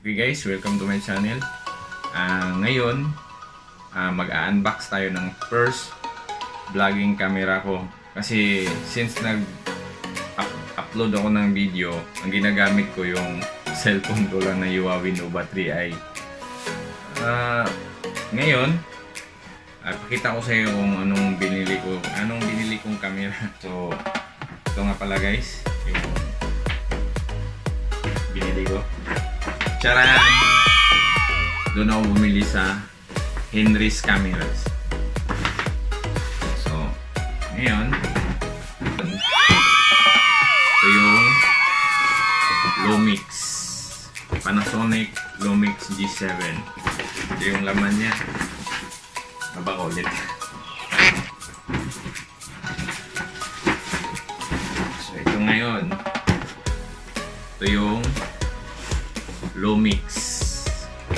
Okay guys, welcome to my channel. Ah, ngayon, ah, mag-unbox tayo ng first vlogging camera ko. Kasi since nag up- upload ako ng video, ang ginagamit ko yung cellphone ko lang na Huawei Nova 3i. Ah, ngayon, ah, pakita ko sa iyo kung anong binili ko, anong binili kong camera. So, ito nga pala guys, yung binili ko. Charan! Doon ako bumili sa Henry's Cameras. So, ngayon, ito yung Lumix. Panasonic Lumix G7. Ito yung laman niya. Mabakulit. So, ito ngayon. Ito yung Lumix.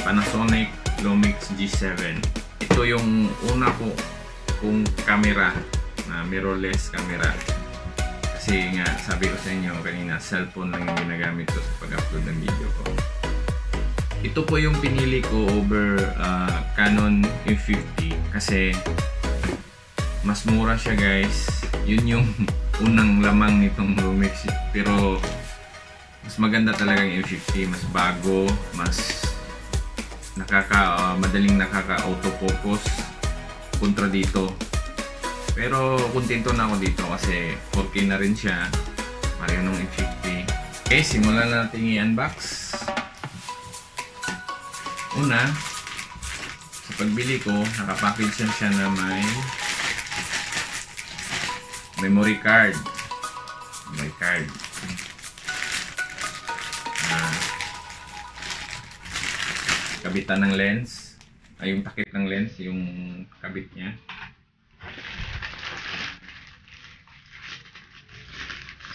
Panasonic Lumix G7. Ito yung una ko kong camera na mirrorless camera. Kasi nga, sabi ko sa inyo kanina, cellphone lang yung ginagamit ko sa pag-upload ng video ko. Ito po yung pinili ko over ah, Canon M50 kasi mas mura siya guys. Yun yung unang lamang nitong Lumix. Pero mas maganda talaga yung M50, mas bago, mas nakaka ah, madaling nakaka autofocus kontra dito. Pero kontento na ako dito kasi 4K na rin siya. Pareho nung M50. Okay, simulan na natin i-unbox. Una, sa pagbili ko, nakapackage siya siya na may memory card. Memory card. Kabitan ng lens. Ay, yung takip ng lens, yung kabit niya.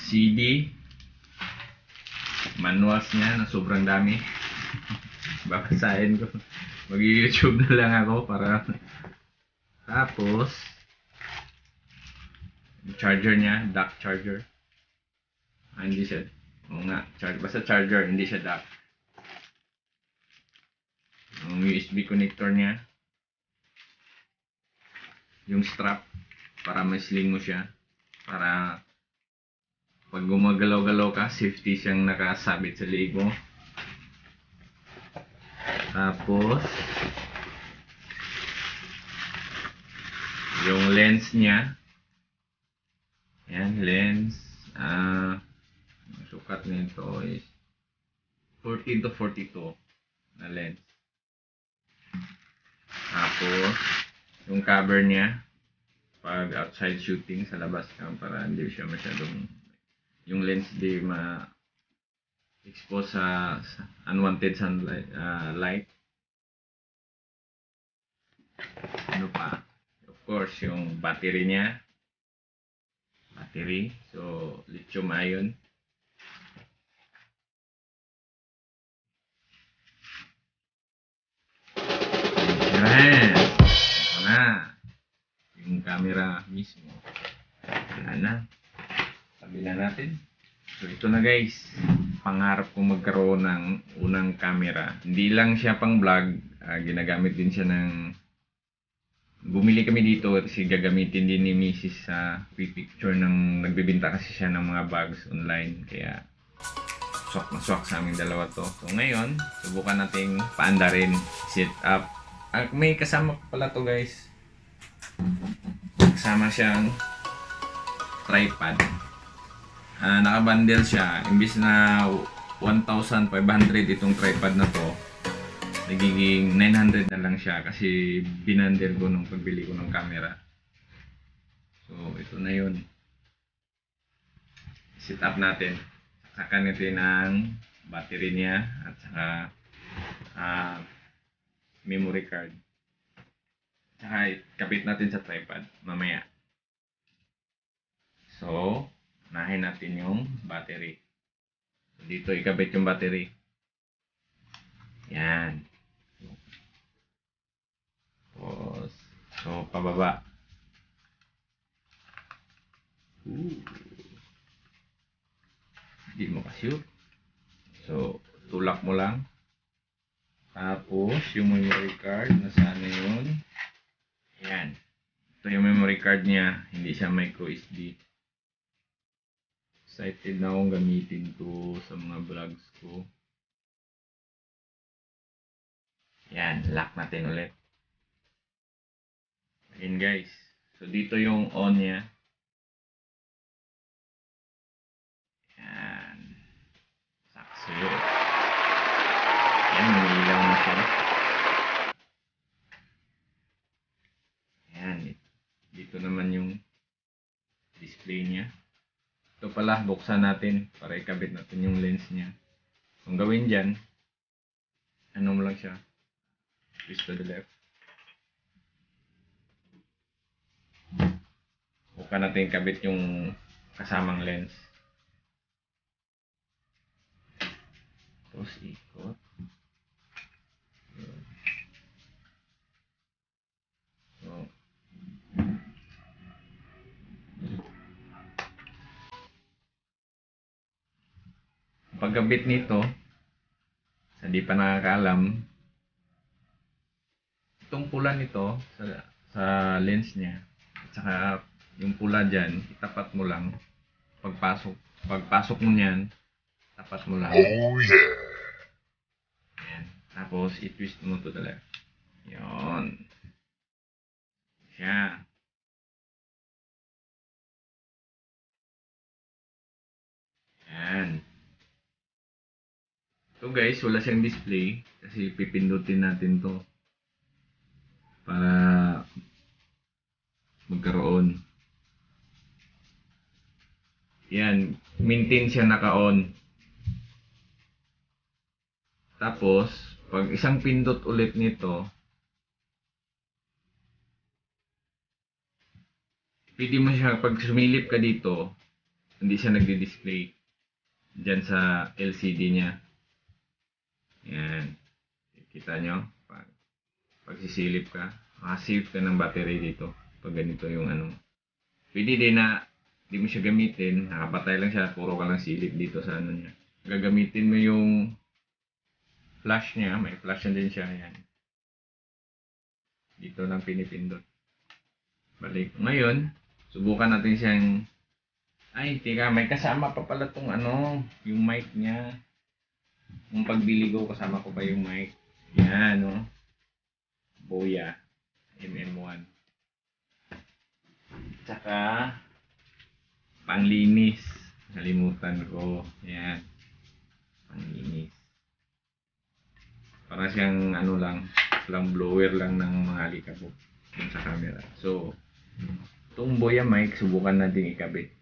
CD. Manuals niya na sobrang dami. Babasahin ko. Mag-YouTube na lang ako para tapos charger niya, dock charger. Ah, hindi siya. Oo nga, char basta charger, hindi siya dock. Yung USB connector niya. Yung strap para may sling mo siya. Para pag gumagalaw-galaw ka, safety siyang nakasabit sa leg mo. Tapos, yung lens niya. Yan, lens. Ah, ang sukat nito is 14 to 42 na lens. Tapos, yung cover niya, pag outside shooting sa labas ka para hindi siya masyadong yung lens di ma expose sa, sa unwanted sunlight ah, light. Ano pa? Of course, yung battery niya. Battery. So, lithium ion. Na. Yung camera mismo. Yan na. Sabi na natin. So ito na guys. Pangarap kong magkaroon ng unang camera. Hindi lang siya pang vlog. ah, ginagamit din siya ng bumili kami dito kasi gagamitin din ni Mrs. sa picture ng nagbibinta kasi siya ng mga bags online kaya swak na swak sa aming dalawa to so ngayon subukan nating paandarin sit up Ah, may kasama pala to guys. Kasama siyang tripod. Ah, nakabundle siya. Imbis na 1,500 itong tripod na to nagiging 900 na lang siya kasi binundle ko nung pagbili ko ng camera. So ito na yun. Sit up natin. Saka natin ang battery niya at saka ah, memory card saka kapit natin sa tripod mamaya so unahin natin yung battery so, dito ikabit yung battery yan tapos so pababa Ooh. Hindi mo ka-sure. So, tulak mo lang. Tapos, yung memory card, nasaan na yun? Ayan. Ito yung memory card niya. Hindi siya micro SD. Excited na akong gamitin to sa mga vlogs ko. Yan, lock natin ulit. Ayan guys. So dito yung on niya. Yan. Sakso. Yan, may ilaw na siya. Yan. Dito naman yung display niya. Ito pala, buksan natin para ikabit natin yung lens niya. Kung gawin dyan, ano mo lang siya, twist to the left. Buka natin kabit yung kasamang lens. Tapos ikot. Pagkabit nito, sa di pa nakakaalam, itong pula nito sa, sa lens niya, at saka yung pula dyan, itapat mo lang. Pagpasok, pagpasok mo niyan, tapat mo lang. Oh yeah. Ayan. Tapos, i-twist mo to left. Yun. Siya. Ayan. So guys, wala siyang display kasi pipindutin natin to para magkaroon. Yan, maintain siya naka-on. Tapos, pag isang pindot ulit nito, pwede mo siya, pag sumilip ka dito, hindi siya nagdi-display dyan sa LCD niya. Yan. Kita nyo? Pag, pag sisilip ka, makasave ka ng battery dito. Pag ganito yung ano. Pwede din na hindi mo siya gamitin, nakapatay lang siya, puro ka lang silip dito sa ano niya. Gagamitin mo yung flash niya, may flash na din siya, yan. Dito lang pinipindot. Balik. Ngayon, subukan natin siyang ay, teka, may kasama pa pala tong ano, yung mic niya. Yung pagbili kasama ko pa yung mic. Yan, no? Boya. MM1. Tsaka, panglinis. Nalimutan ko. Yan. Panglinis. Para siyang ano lang, lang blower lang ng mga alikabok sa camera. So, itong Boya mic, subukan natin ikabit.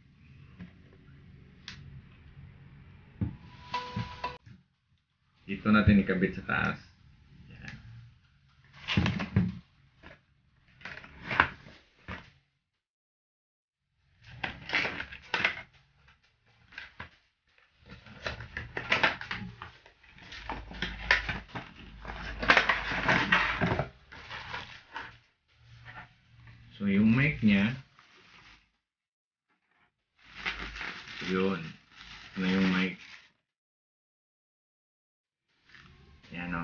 Dito natin ikabit sa taas. Yan. So, yung mic niya, yun. Na yung mic. Yan o.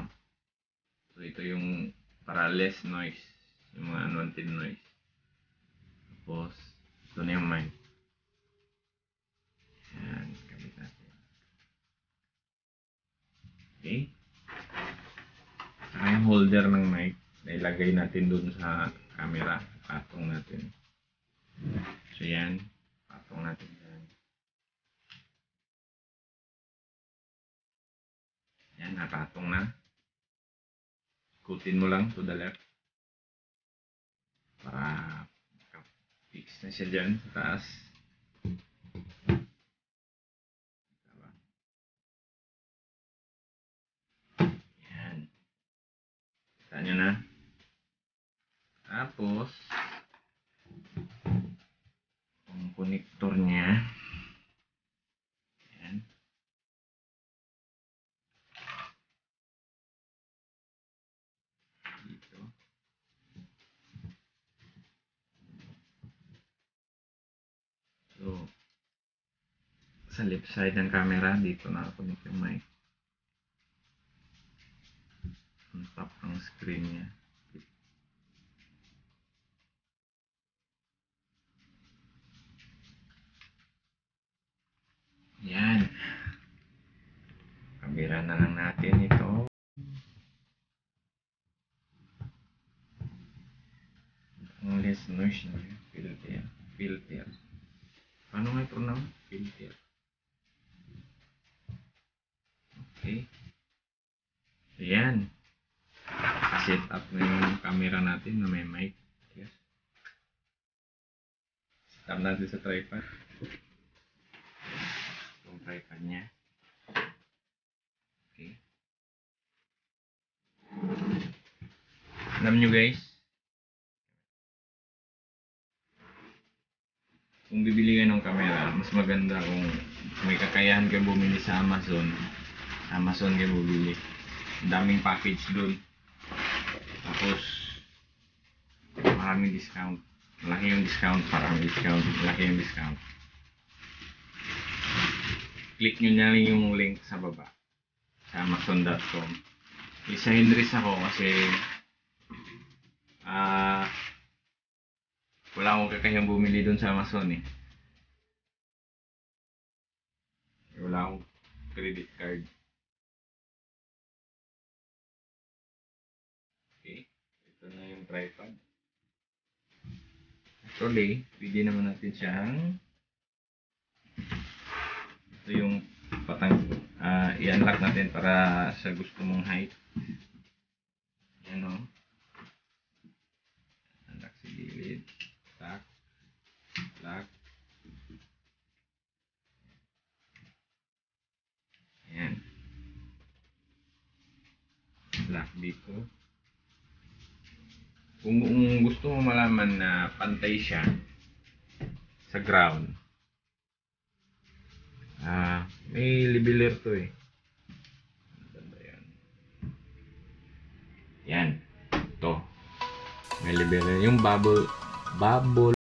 So, ito yung para less noise. Yung mga unwanted noise. Tapos, ito na yung mic. Yan. Kabit natin. Okay. Saka yung holder ng mic, nailagay natin dun sa camera. Patong natin. So, yan. Patong natin nakatong na. Ikutin mo lang to the left. Para fix na siya dyan sa taas. Yan. Kita nyo na. Tapos, ang connector niya. Yan. dito. So, sa left side ng camera, dito nakakunik yung mic. screen niya. Yan. Kamera na lang natin ito. Ang less noise na. Filter. Filter. Paano nga i-pronounce? Filter. Okay. Ayan. Set up na yung camera natin na may mic. Yes. Set up natin sa tripod. Yung tripod niya. Okay. Alam nyo guys, kung bibili ka ng camera, mas maganda kung may kakayahan ka bumili sa Amazon. Amazon ka bumili. Ang daming package doon. Tapos, maraming discount. Malaki yung discount, maraming discount, malaki yung discount. Click nyo na lang yung link sa baba sa amazon.com. Isahin rin ako kasi ah wala akong kakayang bumili doon sa Amazon eh. Wala akong credit card. Tripod. Actually, pwede naman natin siyang ito yung patang ah i-unlock natin para sa gusto mong height. Yan o. Unlock sa gilid. Lock. Lock. Ayan. Lock dito. Kung, kung gusto mo malaman na pantay siya sa ground, ah, may leveler to eh. Yan? Ito. May leveler. Yung bubble, bubble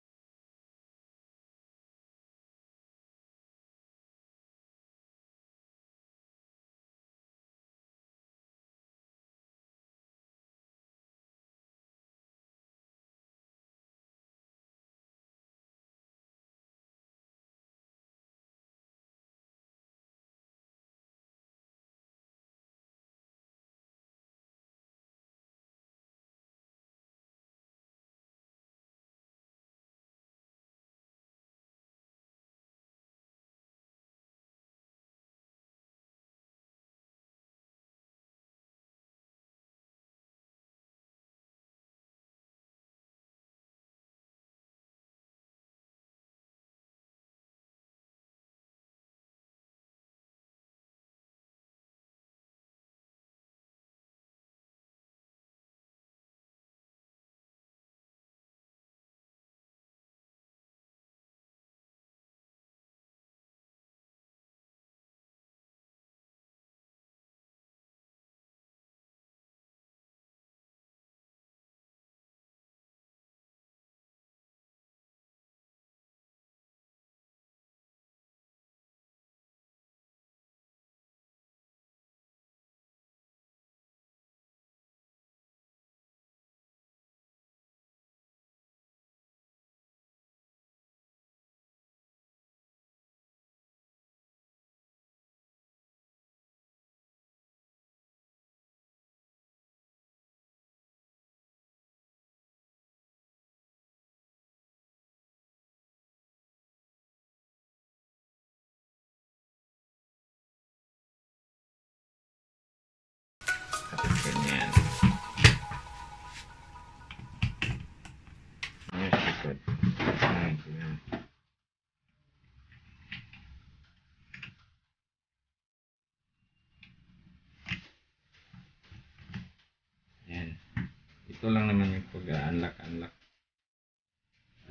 Ito lang naman yung pag-unlock, unlock.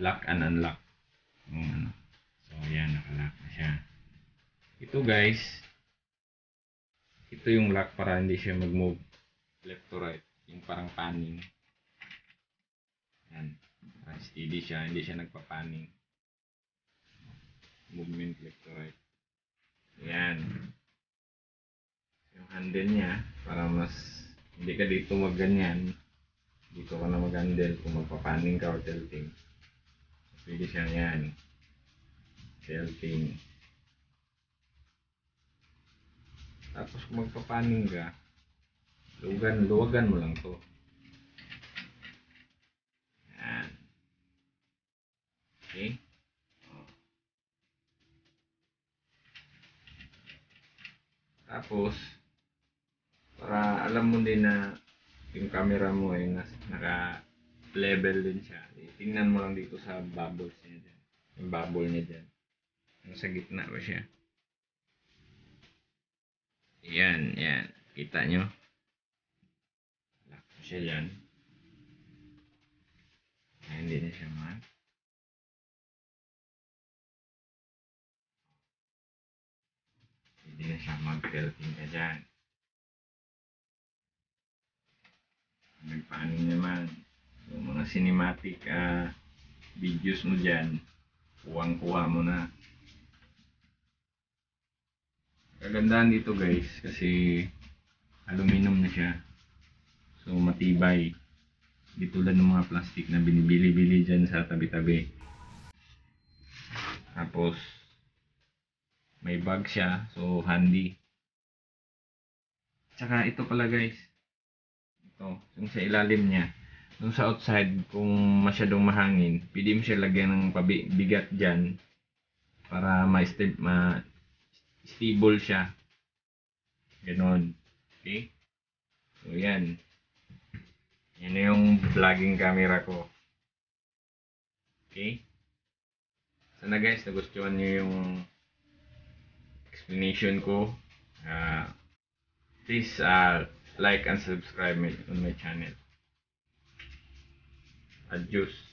Lock and unlock. Yung ano. So, ayan, nakalock na siya. Ito guys, ito yung lock para hindi siya mag-move left to right. Yung parang panning. Yan. Parang steady siya. Hindi siya nagpapaning. Movement left to right. Yan. Yung handle niya, para mas hindi ka dito mag ganyan. Dito ka na mag-handle kung magpapaning ka or tilting. Pwede siya yan. Tilting. Tapos kung magpapaning ka, luwagan, luwagan mo lang to. Yan. Okay? Tapos, para alam mo din na yung camera mo ay nas, naka-level din siya. Tingnan mo lang dito sa bubbles niya dyan. Yung bubble niya dyan. Nasa gitna ba siya? Yan, yan. Kita nyo? Lock mo siya dyan. Ay, hindi na siya man. Hindi na siya mag-tilting ka dyan. Nagpaanin naman. Yung mga cinematic ah, videos mo dyan, kuwang-kuha mo na. Kagandahan dito guys, kasi aluminum na siya. So matibay. Di tulad ng mga plastic na binibili-bili dyan sa tabi-tabi. Tapos, may bag siya, so handy. Tsaka ito pala guys, ito, yung sa ilalim niya. Yung sa outside, kung masyadong mahangin, pwede mo siya lagyan ng pabigat dyan para ma-stable ma stable siya. Ganon. Okay? So, yan. Yan yung vlogging camera ko. Okay? Sana guys, nagustuhan nyo yung explanation ko. Uh, please uh, like and subscribe me on my channel. Adios.